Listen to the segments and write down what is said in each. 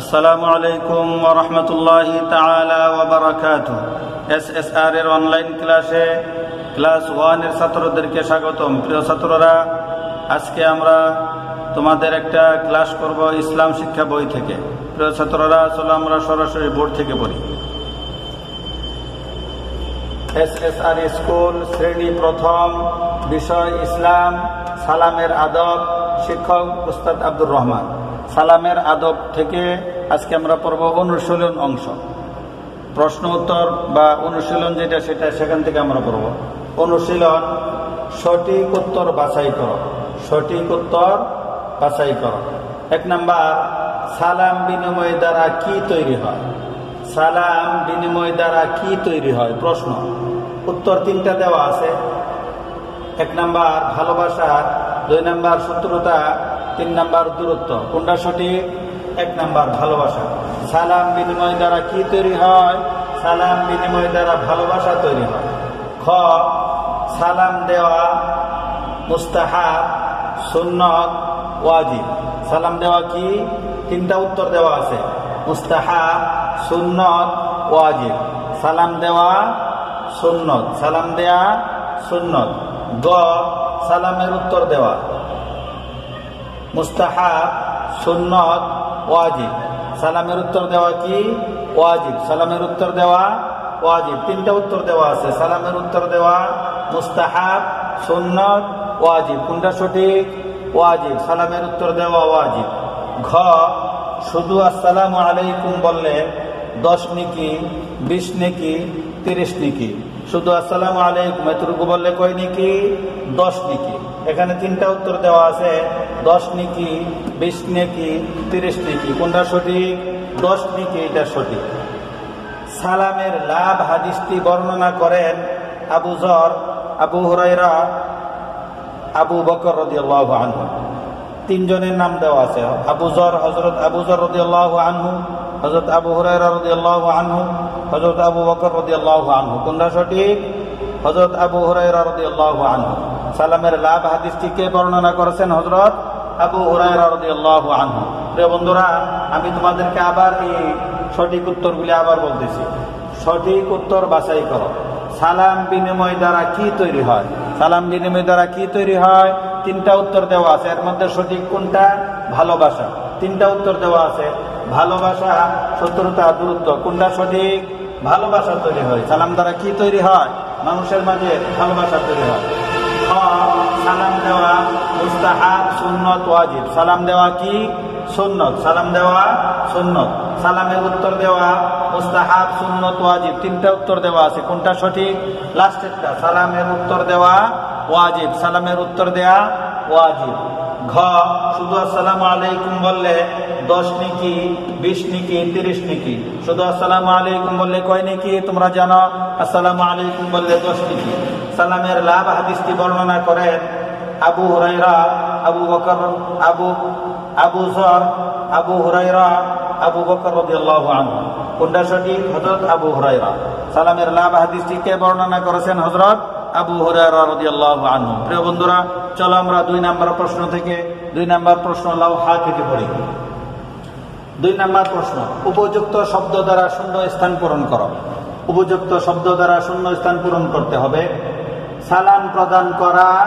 আসসালামু আলাইকুম ওরহমতুল্লাহি তাআলা ওয়া বারাকাতুহু। এসএসআর এর অনলাইন ক্লাসে ক্লাস ওয়ানের ছাত্রদেরকে স্বাগতম। প্রিয় ছাত্ররা, আজকে আমরা তোমাদের একটা ক্লাস করব ইসলাম শিক্ষা বই থেকে। প্রিয় ছাত্ররা আসলে আমরা সরাসরি বোর্ড থেকে পড়ি। এস এস আর স্কুল, শ্রেণি প্রথম, বিষয় ইসলাম, সালামের আদব, শিক্ষক উস্তাদ আব্দুর রহমান। সালামের আদব থেকে আজকে আমরা পড়ব অনুশীলন অংশ। প্রশ্ন উত্তর বা অনুশীলন যেটা সেটা সেখান থেকে আমরা পড়ব। অনুশীলন, সঠিক উত্তর বাছাই করো। সঠিক উত্তর বাছাই করো। এক নাম্বার, সালাম বিনিময় দ্বারা কি তৈরি হয়? সালাম বিনিময় দ্বারা কি তৈরি হয়? প্রশ্ন। উত্তর তিনটা দেওয়া আছে। এক নাম্বার, ভালোবাসা। দুই নাম্বার, শত্রুতা। তিন নাম্বার দূরত্ব। কোনটা সঠিক? এক নাম্বার ভালোবাসা। সালাম বিনিময় দ্বারা কি তৈরি হয়? সালাম বিনিময় দ্বারা ভালোবাসা তৈরি হয়। খ, সালাম দেওয়া মুস্তাহাব, সুন্নত, ওয়াজিব। সালাম দেওয়া কি? তিনটা উত্তর দেওয়া আছে। মুস্তাহাব, সুন্নত, ওয়াজিব। সালাম দেওয়া সুন্নত। সালাম দেয়া সুন্নত। গ, সালামের উত্তর দেওয়া। মুস্তাহাব, সুন্নত, ওয়াজিব। সালামের উত্তর দেওয়া কি? ওয়াজিব। সালামের উত্তর দেওয়া ওয়াজিব। তিনটা উত্তর দেওয়া আছে। সালামের উত্তর দেওয়া মুস্তাহাব, সুন্নত, ওয়াজিব। কোনটা সঠিক? ওয়াজিব। সালামের উত্তর দেওয়া ওয়াজিব। ঘ, শুধু আসসালাম আলাইকুম বললে দশ নিকি, বিশ নিকি, তিরিশ নিকি। শুধু আসসালাম আলাইকুম এতটুকু বললে কয় নিকি? দশ নিকি। এখানে তিনটা উত্তর দেওয়া আছে, দশ নিকি, বিশ নেকি, তিরিশ নিকি। কোনটা সঠিক? দশ নিকি, এটা সঠিক। সালামের লাভ হাদিসটি বর্ণনা করেন আবু জর, আবু হরাইরা আবু বকর রদিয়াল্লাহ আনহু। তিনজনের নাম দেওয়া আছে। আবু জর হজরত আবু জর রদিয়াল্লাহ আনহু হজরত আবু হরাইরা রদিয়াল্লাহ আনহু হজরত আবু বকর রদিয়াল্লাহ আনহু। কোনটা সঠিক? হজরত আবু হরাইরা রদিয়াল্লাহ আনহু। সালামের লাভ হাদিসটি কে বর্ণনা করেছেন হজরত আবু রদিয়াল্লাহ আনহু? বন্ধুরা, আমি তোমাদেরকে আবার এই সঠিক উত্তর উত্তরগুলি আবার বলতেছি। সঠিক উত্তর বাছাই করো। সালাম বিনিময় দ্বারা কি তৈরি হয়? সালাম বিনিময় দ্বারা কি তৈরি হয়? তিনটা উত্তর দেওয়া আছে। এর মধ্যে সঠিক কোনটা? ভালোবাসা। তিনটা উত্তর দেওয়া আছে। ভালোবাসা, শত্রুতা, দূরত্ব। কোনটা সঠিক? ভালোবাসা তৈরি হয়। সালাম দ্বারা কি তৈরি হয়? মানুষের মাঝে ভালোবাসা তৈরি হয়। সালাম দেওয়া মুস্তাহাব, সুন্নত, ওয়াজিব। সালাম দেওয়া কি? সুন্নত। সালাম দেওয়া সুন্নত। সালামের উত্তর দেওয়া মুস্তাহাব, সুন্নত, ওয়াজিব। তিনটা উত্তর দেওয়া আছে। কোনটা সঠিক? লাস্টেরটা। সালামের উত্তর দেওয়া ওয়াজিব। সালামের উত্তর দেওয়া ওয়াজিব। ঘ, শুধু আসসালামু আলাইকুম বললে দশ নিকি, বিশ নিকি, তিরিশ নিকি। শুধু আসসালামু আলাইকুম বললে কয় নিকি, তোমরা জানো? আসসালামু আলাইকুম বললে দশ নিকি। সালামের লাভ হাদিসটি বর্ণনা করেন আবু হুরাইরা আবু বকর, আবু আবু জর, আবু হুরাইরা আবু বকর রাদিয়াল্লাহু আনহু। কোনটা সঠিক? হযরত আবু হুরাইরা সালামের লাভ হাদিসটি কে বর্ণনা করেছেন হযরত? আবু হুরায়রা রাদিয়াল্লাহু আনহু। প্রিয় বন্ধুরা, চলো আমরা দুই নাম্বার প্রশ্ন থেকে, দুই নাম্বার প্রশ্ন লাও হা থেকে পড়ি। দুই নাম্বার প্রশ্ন, উপযুক্ত শব্দ দ্বারা শূন্য স্থান পূরণ করো। উপযুক্ত শব্দ দ্বারা শূন্য স্থান পূরণ করতে হবে। সালাম প্রদান করা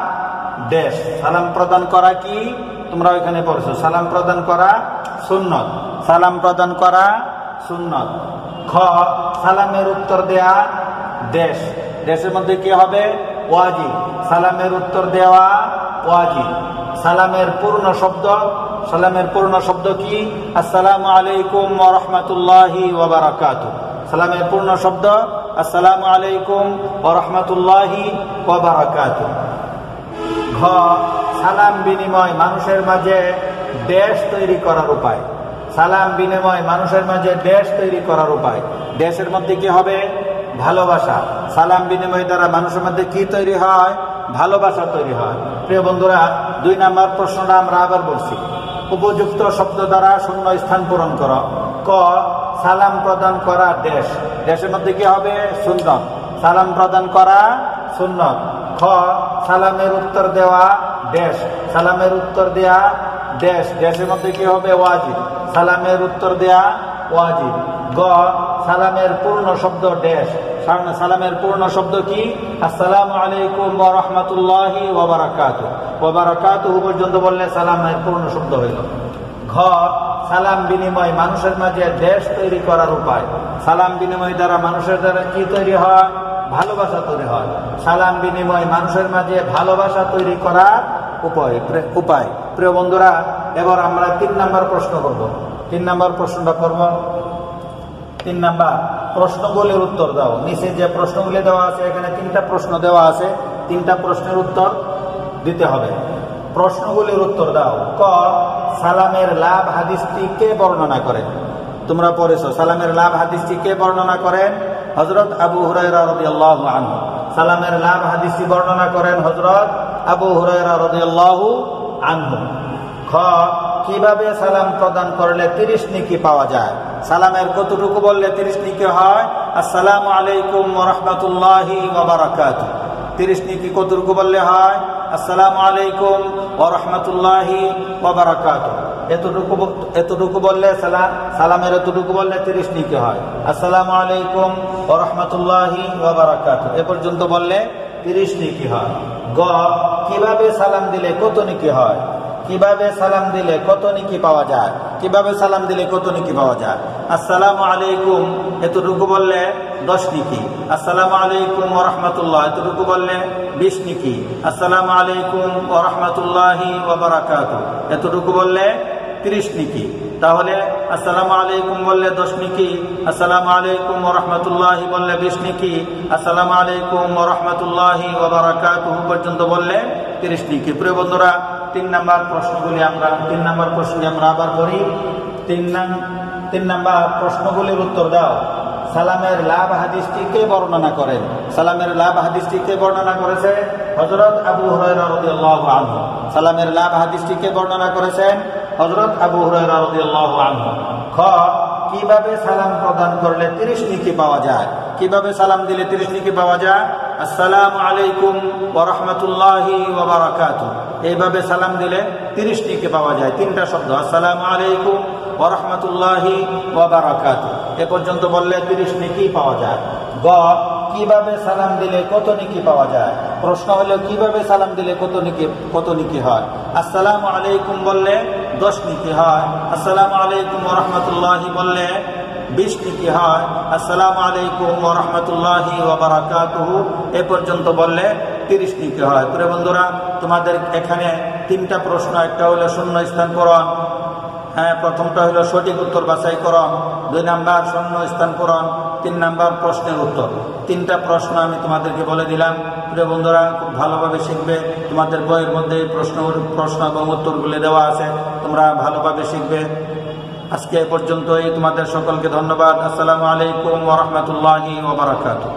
দেশ। সালাম প্রদান করা কি? তোমরা ওইখানে পড়ছো। সালাম প্রদান করা সুন্নত। সালাম প্রদান করা সুন্নত। খ, সালামের উত্তর দেয়া দেশ। দেশের মধ্যে কি হবে? ওয়াজি। সালামের উত্তর দেওয়া ওয়াজি। সালামের পূর্ণ শব্দ। সালামের পূর্ণ শব্দ কি? আসসালামু আলাইকুম রহমতুল্লাহি ওবরাকাত সালামের পূর্ণ শব্দ, আসসালামু আলাইকুম রহমতুল্লাহি ওবরাকাত ঘ, সালাম বিনিময় মানুষের মাঝে দেশ তৈরি করার উপায়। সালাম বিনিময় মানুষের মাঝে দেশ তৈরি করার উপায়। দেশের মধ্যে কি হবে? ভালোবাসা। সালাম বিনিময় দ্বারা মানুষের মধ্যে কি তৈরি হয়? ভালোবাসা তৈরি হয়। প্রিয় বন্ধুরা, দুই নাম্বার প্রশ্নটা আমরা আবার বলছি। উপযুক্ত শব্দ দ্বারা শূন্য স্থান পূরণ করো। ক, সালাম প্রদান করা দেশ। দেশের মধ্যে কি হবে? সুন্নত। সালাম প্রদান করা সুন্নত। খ, সালামের উত্তর দেওয়া দেশ। সালামের উত্তর দেয়া দেশ। দেশের মধ্যে কি হবে? ওয়াজিব। সালামের উত্তর দেয়া ওয়াজিব। গ, সালামের পূর্ণ শব্দ সালামের পূর্ণ শব্দ কি? আসসালামু আলাইকুম ওয়া রাহমাতুল্লাহি ওয়া বারাকাতু ওয়া বারাকাতুহু পর্যন্ত বললে সালামের পূর্ণ শব্দ হইল। ঘ, সালাম বিনিময় মানুষের মাঝে দেশ তৈরি করার উপায়। সালাম বিনিময় দ্বারা মানুষের দ্বারা কি তৈরি হয়? ভালোবাসা তৈরি হয়। সালাম বিনিময় মানুষের মাঝে ভালোবাসা তৈরি করার উপায় উপায়। প্রিয় বন্ধুরা, এবার আমরা তিন নাম্বার প্রশ্ন করব। তিন নাম্বার প্রশ্নটা করব। তিন নাম্বার প্রশ্নগুলির উত্তর দাও। নিচে যে প্রশ্নগুলি দেওয়া আছে, এখানে তিনটা প্রশ্ন দেওয়া আছে। তিনটা প্রশ্নের উত্তর দিতে হবে। প্রশ্নগুলির উত্তর দাও। ক, সালামের লাভ হাদিসটি কে বর্ণনা করেন? তোমরা পড়েছ, সালামের লাভ হাদিসটি কে বর্ণনা করেন? হজরত আবু আনহু। সালামের লাভ হাদিসটি বর্ণনা করেন হজরত আবু হুরাইরা রাদিয়াল্লাহু আনহু। খ কীভাবে সালাম প্রদান করলে তিরিশ নিকি পাওয়া যায়? সালামের কতটুকু বললে তিরিশ নিকি হয়? আসসালামু আলাইকুম রহমতুল্লাহি ওবরাকাত তিরিশ নিকি কতটুকু বললে হয়? আসসালামু আলাইকুম ও রহমতুল্লাহি ওবরাকাত এতটুকু এতটুকু বললে সালাম সালামের এতটুকু বললে তিরিশ নিকি হয়। আসসালামু আলাইকুম ও রহমতুল্লাহি এ পর্যন্ত বললে তিরিশ নিকি হয়। গ কীভাবে সালাম দিলে কত নিকি হয়? কীভাবে সালাম দিলে কত নিকি পাওয়া যায়? কীভাবে সালাম দিলে কত নিকি পাওয়া যায়? আসসালামু আলাইকুম, এতটুকু বললে দশ নিকি। আসসালামু আলাইকুম ও রহমতুল্লাহ, এতটুকু বললে বিশ নিকি। আসসালামু আলাইকুম ও রহমতুল্লাহি ওবরাকাত এতটুকু বললে ত্রিশ নিকি। তাহলে আসসালামু আলাইকুম বললে দশ নিকি, আসসালামু আলাইকুম ও রহমতুল্লাহি বললে বিশ নিকি, আসসালামু আলাইকুম ও রহমতুল্লাহি ওবরাকাত পর্যন্ত বললে তিরিশ নিকি। প্রিয় বন্ধুরা তিন নাম্বার প্রশ্নগুলি আমরা, তিন নাম্বার প্রশ্নটি আমরা আবার করি। তিন তিন নাম্বার প্রশ্নগুলির উত্তর দাও। সালামের লাভ হাদিসটি কে বর্ণনা করেন সালামের লাভ হাদিসটি কে বর্ণনা করেছে? হজরত আবু হরাহ আনহু। সালামের লাভ হাদিসটি কে বর্ণনা করেছেন হজরত আবু হরাহ আনহু। খ, কীভাবে সালাম প্রদান করলে তিরিশ নিকি পাওয়া যায়? কীভাবে সালাম দিলে তিরিশ নিকি পাওয়া যায়? আসসালামু আলাইকুম ওরহমতুল্লাহি এইভাবে সালাম দিলে তিরিশ নিকে পাওয়া যায়। তিনটা শব্দ, আসসালামু আলাইকুম ওরহমতুল্লাহি ওবরাকাতু এ পর্যন্ত বললে তিরিশ নিকি পাওয়া যায়? গ, কীভাবে সালাম দিলে কত নিকি পাওয়া যায়? প্রশ্ন হলো, কীভাবে সালাম দিলে কত নিকি কত নিকি হয়? আসসালামু আলাইকুম বললে দশ নিকি হয়? আসসালামু আলাইকুম রহমতুল্লাহি বললে নিকি হয়? আসসালামু আলাইকুম রহমতুল্লাহি এ পর্যন্ত বললে তিরিশ নিকি হয়? প্রিয় বন্ধুরা, তোমাদের এখানে তিনটা প্রশ্ন, একটা হলো শূন্য স্থান পূরণ। হ্যাঁ প্রথমটা হলো সঠিক উত্তর বাছাই করণ দুই নাম্বার, শূন্য স্থান পূরণ। তিন নাম্বার, প্রশ্নের উত্তর। তিনটা প্রশ্ন আমি তোমাদেরকে বলে দিলাম। প্রিয় বন্ধুরা, খুব ভালোভাবে শিখবে। তোমাদের বইয়ের মধ্যে প্রশ্ন প্রশ্ন এবং উত্তরগুলি দেওয়া আছে। তোমরা ভালোভাবে শিখবে। আজকে এ পর্যন্তই। তোমাদের সকলকে ধন্যবাদ। আসসালামু আলাইকুম ওরহমতুল্লাহি ওবরাকাতু